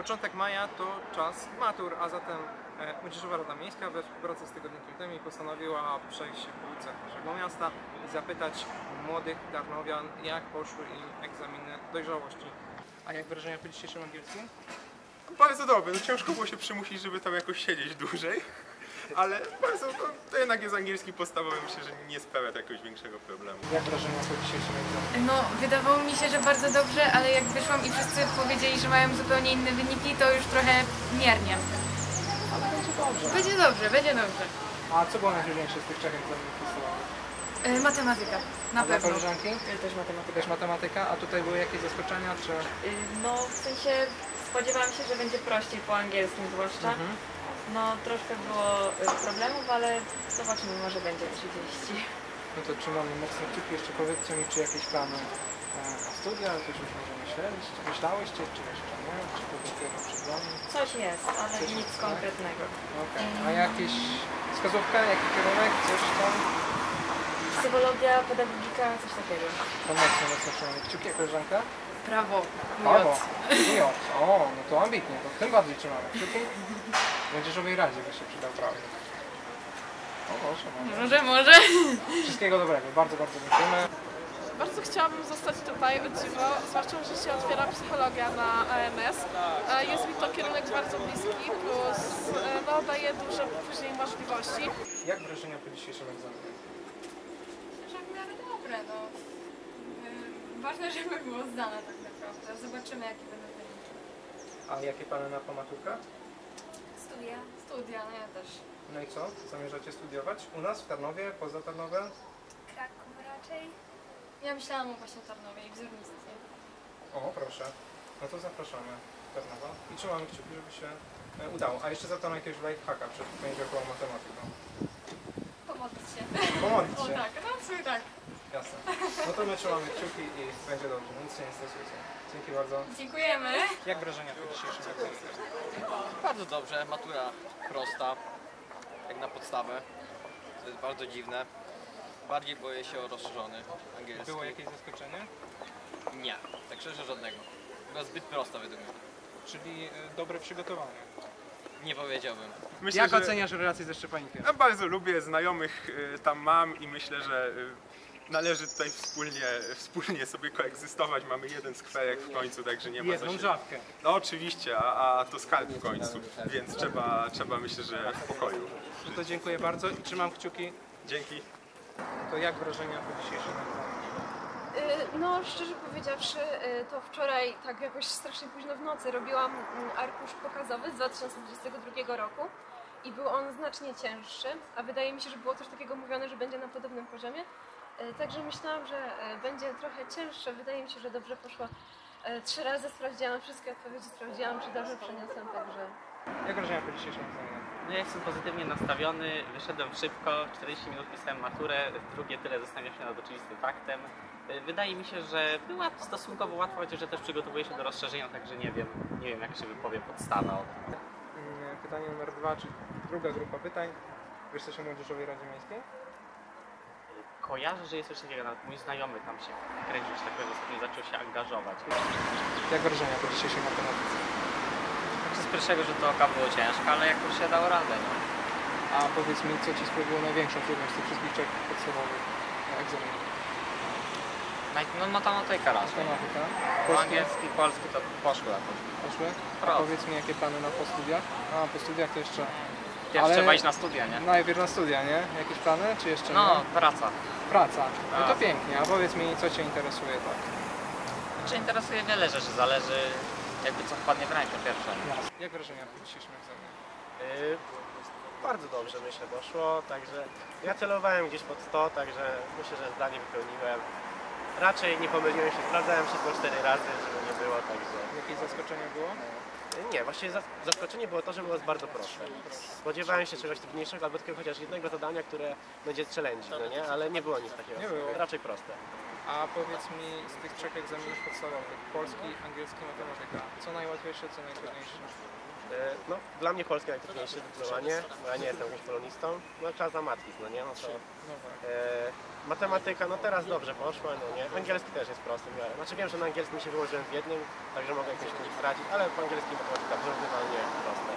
Początek maja to czas matur, a zatem e, Młodzieżowa Rada Miejska we współpracy z Tygodnikiem Tymi postanowiła przejść się po ulicach naszego miasta i zapytać młodych Tarnowian, jak poszły im egzaminy dojrzałości. A jak wrażenia po dzisiejszym angielskim? Bardzo dobre, no ciężko było się przymusić, żeby tam jakoś siedzieć dłużej, ale bardzo, to, to jednak jest angielski podstawowy, myślę, że nie sprawia to jakiegoś większego problemu. Jak wrażenia po dzisiejszym egzaminie? No, wydawało mi się, że bardzo dobrze, ale jak wyszłam i wszyscy powiedzieli, że mają zupełnie inne wyniki, to już trochę miernie. Ale będzie dobrze. Będzie dobrze, będzie dobrze. A co było najtrudniejsze z tych trzech egzaminów podstawowych? E, matematyka, na A dla pewno. koleżanki? Też matematyka. Też matematyka, a tutaj były jakieś zaskoczenia, czy... Y, No w sensie spodziewałam się, że będzie prościej po angielskim zwłaszcza. Mhm. No troszkę było y, problemów, ale zobaczymy, może będzie 30. No to trzymamy mocno kciuki. Jeszcze powiedzcie mi, czy jakieś plany e, na studia, coś już możemy śledzić? Czy myślałyście, czy jeszcze nie? Czy to dopiero przed wami? Coś jest, ale Coś nic jest, tak? konkretnego. Okej. A jakieś wskazówka, jaki kierunek, coś tam? Psychologia, pedagogika, coś takiego. To mocno, mocno trzymamy kciuki. A koleżanka? Prawo. J. J. O, no to ambitnie, to tym bardziej trzymamy kciuki. Młodzieżowej Radzie by się przydał prawie. O, może, może. Może, może. Wszystkiego dobrego. Bardzo, bardzo dziękujemy. Bardzo chciałabym zostać tutaj, o dziwo, zwłaszcza, że się otwiera psychologia na AMS. E, Jest mi to kierunek bardzo bliski, plus e, no, daje duże później możliwości. Jak wrażenia po dzisiejszym egzaminie? Że w miarę dobre, no. Y, Ważne, żeby było zdane tak naprawdę. Zobaczymy, jakie będą wyniki. A jakie plany na pomaturkę? Studia? Studia, no ja też. No i co? Zamierzacie studiować? U nas w Tarnowie, poza Tarnowem? Kraków raczej? Ja myślałam o właśnie Tarnowie i wzornictwie. O, proszę. No to zapraszamy Tarnowa i trzymamy kciuki, żeby się e, udało. A jeszcze za to na jakiegoś lifehacka przed poniedziałkową matematyką. Pomodlić się. Pomodlić O się. tak, no w sumie tak. Jasne. No to my trzymamy kciuki i będzie dobrze. Nic się nie stresujcie. Dzięki bardzo. Dziękujemy. Jak wrażenia po dzisiejszym egzaminie? Bardzo dobrze, matura prosta, jak na podstawę. To jest bardzo dziwne. Bardziej boję się o rozszerzony angielski. Było jakieś zaskoczenie? Nie, tak szczerze żadnego. Była zbyt prosta według mnie. Czyli e, dobre przygotowanie. Nie powiedziałbym. Myślę, Jak że oceniasz relacje ze Szczepanikiem? ja bardzo lubię, znajomych y, tam mam i myślę, że y, należy tutaj wspólnie, wspólnie sobie koegzystować. Mamy jeden skwerek w końcu, także nie ma co Jedną się... żabkę. No oczywiście, a, a to skarb w końcu, więc trzeba, trzeba myślę, że w pokoju. No to dziękuję bardzo i trzymam kciuki. Dzięki. To jak wrażenia po dzisiejszym? Y, No, szczerze powiedziawszy, y, to wczoraj tak jakoś strasznie późno w nocy robiłam mm, arkusz pokazowy z 2022 roku i był on znacznie cięższy, a wydaje mi się, że było też takiego mówione, że będzie na podobnym poziomie. Y, Także myślałam, że y, będzie trochę cięższe. Wydaje mi się, że dobrze poszło. Y, Trzy razy sprawdziłam, wszystkie odpowiedzi sprawdziłam, czy dobrze przeniosłam, także Jak wrażenia po dzisiejszym egzaminie? No ja jestem pozytywnie nastawiony, wyszedłem szybko, 40 minut pisałem maturę, drugie tyle zostanie się nad oczywistym faktem. Wydaje mi się, że była stosunkowo łatwa, chociaż że też przygotowuję się do rozszerzenia, także nie wiem, nie wiem jak się wypowie podstawa. o tym. Pytanie numer dwa, czy druga grupa pytań. Wiesz coś o Młodzieżowej Radzie Miejskiej? Kojarzę, że jest coś takiego, nawet mój znajomy tam się kręcił, że tak powiem, ostatnio zaczął się angażować. Jak wrażenia po dzisiejszej matematyce? Znaczy z pierwszego rzutu oka było ciężko, ale jakoś się dało radę. No. A powiedz mi, co Ci sprawiło największą trudność tych wszystkich trzech podstawowych egzaminów? No matematyka raczej. Matematyka, polski, angielski, polski to poszło jakoś. poszły? A Prost. powiedz mi, jakie plany na po studiach? A, po studiach to jeszcze... Pierwszy Ale- trzeba iść na studia, nie? Najpierw na studia, nie? Jakieś plany, czy jeszcze No, nie? praca. Praca. No to Praca. pięknie, a powiedz mi, co Cię interesuje tak? Czy interesuje wiele rzeczy, zależy jakby co wpadnie w rękę pierwsze. Jak wrażenia po dzisiejszym egzaminie? Yy, bardzo dobrze myślę doszło, także ja celowałem gdzieś pod 100, także myślę, że zdanie wypełniłem. Raczej nie pomyliłem się, sprawdzałem wszystko 4 razy, żeby nie było, także Jakieś zaskoczenie było? Yy, nie, właściwie zas- zaskoczenie było to, że było bardzo proste. Spodziewałem się czegoś trudniejszego, albo takiego chociaż jednego zadania, które będzie challenge, no nie? Ale nie było nic takiego, Nie było. raczej proste. A powiedz mi z tych trzech egzaminów podstawowych, polski, angielski, matematyka, co najłatwiejsze, co najtrudniejsze? E, No, dla mnie polski najtrudniejszy zdecydowanie, bo ja nie jestem jakimś polonistą. No czas za matwizm, no nie? No to. E, matematyka, no teraz dobrze poszła, no nie? Angielski też jest prosty w. Znaczy wiem, że na angielskim się wyłożyłem w jednym, także mogę jakoś punkt stracić, ale po angielskim matematyka wyrównywalnie prosta.